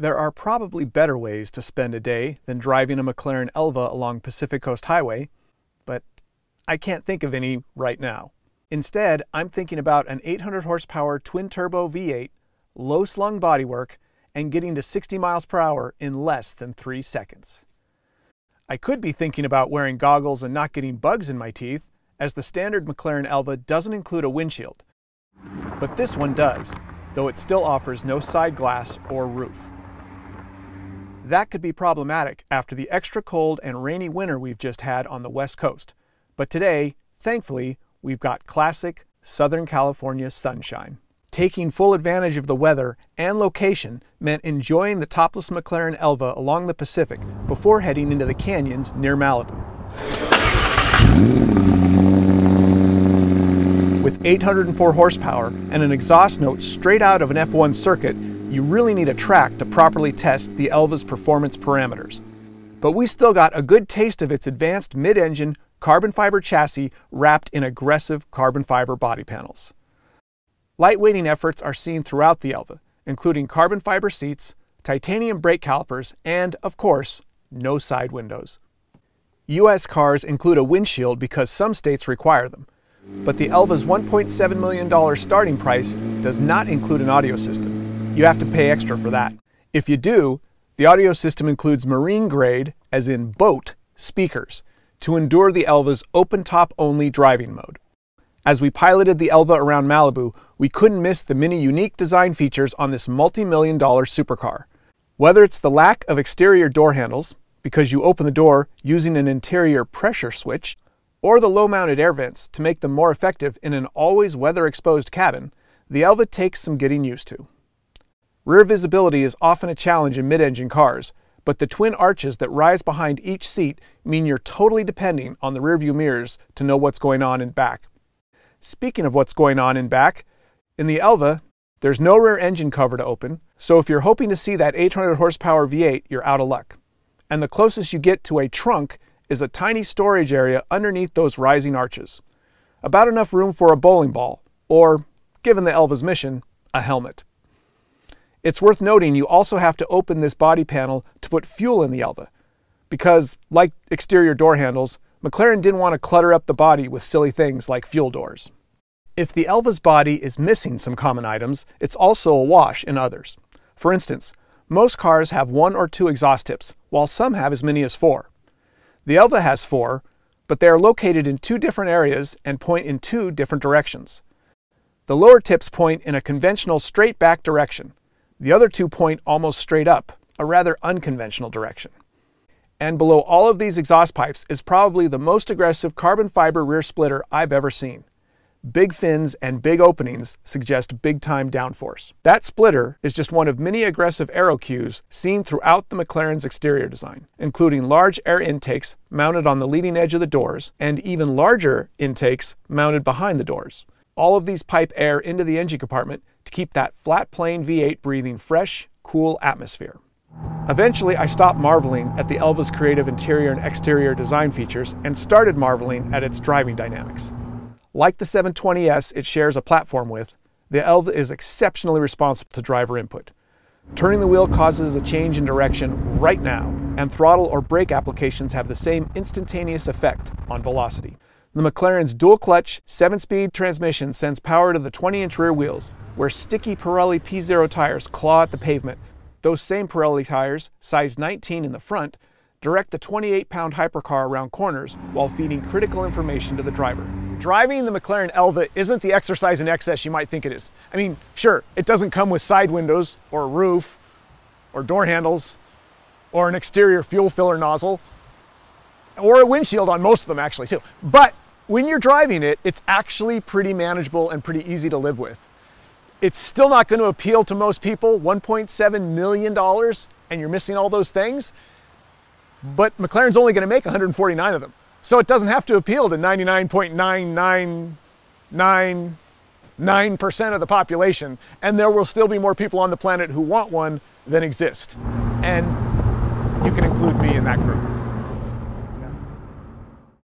There are probably better ways to spend a day than driving a McLaren Elva along Pacific Coast Highway, but I can't think of any right now. Instead, I'm thinking about an 800 horsepower twin turbo V8, low slung bodywork, and getting to 60 miles per hour in less than three seconds. I could be thinking about wearing goggles and not getting bugs in my teeth, as the standard McLaren Elva doesn't include a windshield. But this one does, though it still offers no side glass or roof. That could be problematic after the extra cold and rainy winter we've just had on the West Coast. But today, thankfully, we've got classic Southern California sunshine. Taking full advantage of the weather and location meant enjoying the topless McLaren Elva along the Pacific before heading into the canyons near Malibu. With 804 horsepower and an exhaust note straight out of an F1 circuit, you really need a track to properly test the Elva's performance parameters. But we still got a good taste of its advanced mid-engine carbon fiber chassis wrapped in aggressive carbon fiber body panels. Lightweighting efforts are seen throughout the Elva, including carbon fiber seats, titanium brake calipers, and, of course, no side windows. U.S. cars include a windshield because some states require them, but the Elva's $1.7 million starting price does not include an audio system you have to pay extra for that. If you do, the audio system includes marine grade, as in boat, speakers to endure the Elva's open top only driving mode. As we piloted the Elva around Malibu, we couldn't miss the many unique design features on this multi-million dollar supercar. Whether it's the lack of exterior door handles, because you open the door using an interior pressure switch, or the low-mounted air vents to make them more effective in an always weather-exposed cabin, the Elva takes some getting used to. Rear visibility is often a challenge in mid-engine cars, but the twin arches that rise behind each seat mean you're totally depending on the rearview mirrors to know what's going on in back. Speaking of what's going on in back, in the Elva, there's no rear engine cover to open, so if you're hoping to see that 800 horsepower V8, you're out of luck. And the closest you get to a trunk is a tiny storage area underneath those rising arches. About enough room for a bowling ball, or, given the Elva's mission, a helmet. It's worth noting you also have to open this body panel to put fuel in the Elva, because, like exterior door handles, McLaren didn't want to clutter up the body with silly things like fuel doors. If the Elva's body is missing some common items, it's also a wash in others. For instance, most cars have one or two exhaust tips, while some have as many as four. The Elva has four, but they are located in two different areas and point in two different directions. The lower tips point in a conventional straight back direction, the other two point almost straight up, a rather unconventional direction. And below all of these exhaust pipes is probably the most aggressive carbon fiber rear splitter I've ever seen. Big fins and big openings suggest big time downforce. That splitter is just one of many aggressive aero cues seen throughout the McLaren's exterior design, including large air intakes mounted on the leading edge of the doors and even larger intakes mounted behind the doors. All of these pipe air into the engine compartment to keep that flat plane V8 breathing fresh, cool atmosphere. Eventually, I stopped marveling at the Elva's creative interior and exterior design features and started marveling at its driving dynamics. Like the 720S it shares a platform with, the Elva is exceptionally responsive to driver input. Turning the wheel causes a change in direction right now, and throttle or brake applications have the same instantaneous effect on velocity. The McLaren's dual clutch 7-speed transmission sends power to the 20-inch rear wheels, where sticky Pirelli P Zero tires claw at the pavement. Those same Pirelli tires, size 19 in the front, direct the 28-pound hypercar around corners while feeding critical information to the driver. Driving the McLaren Elva isn't the exercise in excess you might think it is. I mean, sure, it doesn't come with side windows or a roof or door handles or an exterior fuel filler nozzle or a windshield on most of them actually too. But when you're driving it, it's actually pretty manageable and pretty easy to live with. It's still not going to appeal to most people, $1.7 million, and you're missing all those things. But McLaren's only going to make 149 of them. So it doesn't have to appeal to 99.9999% of the population. And there will still be more people on the planet who want one than exist. And you can include me in that group.